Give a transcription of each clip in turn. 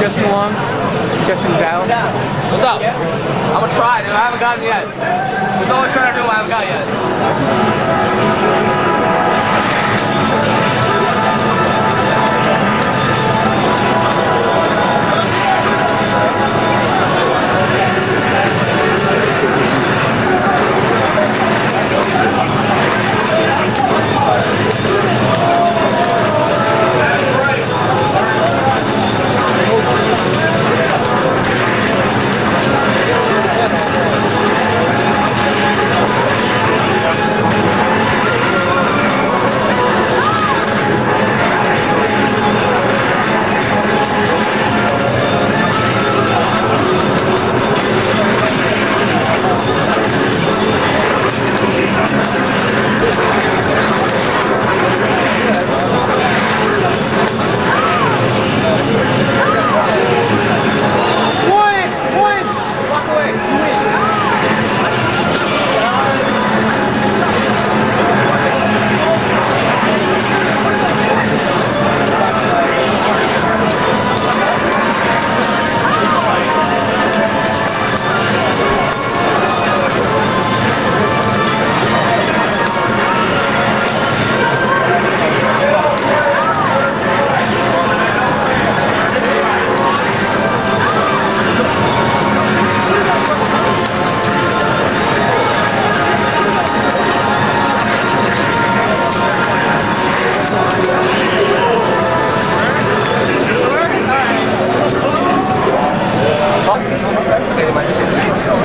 Justin Wong, Justin Zhao. What's up? I'm gonna try, dude. I haven't gotten yet. There's always trying to do what I haven't got yet.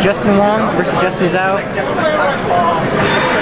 Justin Wong versus Justin Zhao.